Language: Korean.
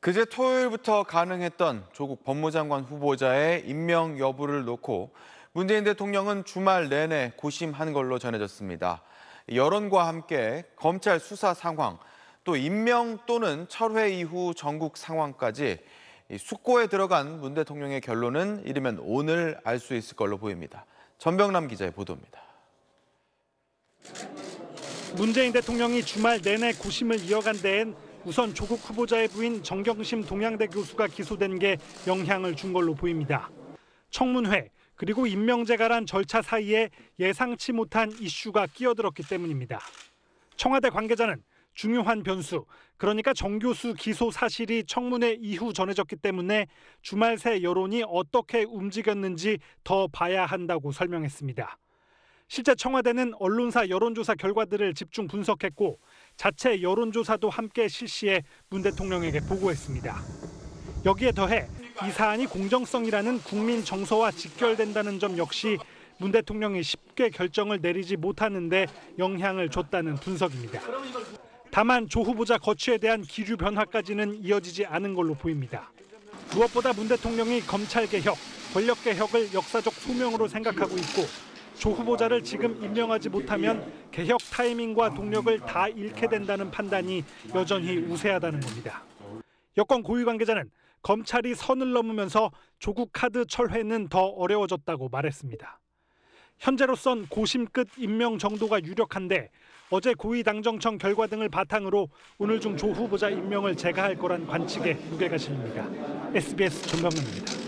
그제 토요일부터 가능했던 조국 법무장관 후보자의 임명 여부를 놓고 문재인 대통령은 주말 내내 고심한 걸로 전해졌습니다. 여론과 함께 검찰 수사 상황, 또 임명 또는 철회 이후 전국 상황까지 이 숙고에 들어간 문 대통령의 결론은 이르면 오늘 알 수 있을 걸로 보입니다. 전병남 기자의 보도입니다. 문재인 대통령이 주말 내내 고심을 이어간 데엔 우선 조국 후보자의 부인 정경심 동양대 교수가 기소된 게 영향을 준 걸로 보입니다. 청문회 그리고 임명제가란 절차 사이에 예상치 못한 이슈가 끼어들었기 때문입니다. 청와대 관계자는 중요한 변수, 그러니까 정 교수 기소 사실이 청문회 이후 전해졌기 때문에 주말 새 여론이 어떻게 움직였는지 더 봐야 한다고 설명했습니다. 실제 청와대는 언론사 여론조사 결과들을 집중 분석했고 자체 여론조사도 함께 실시해 문 대통령에게 보고했습니다. 여기에 더해 이 사안이 공정성이라는 국민 정서와 직결된다는 점 역시 문 대통령이 쉽게 결정을 내리지 못하는데 영향을 줬다는 분석입니다. 다만 조 후보자 거취에 대한 기류 변화까지는 이어지지 않은 걸로 보입니다. 무엇보다 문 대통령이 검찰 개혁, 권력 개혁을 역사적 소명으로 생각하고 있고 조 후보자를 지금 임명하지 못하면 개혁 타이밍과 동력을 다 잃게 된다는 판단이 여전히 우세하다는 겁니다. 여권 고위 관계자는 검찰이 선을 넘으면서 조국 카드 철회는 더 어려워졌다고 말했습니다. 현재로선 고심 끝 임명 정도가 유력한데 어제 고위 당정청 결과 등을 바탕으로 오늘 중 조 후보자 임명을 제거할 거란 관측에 무게가 실립니다. SBS 전병근입니다.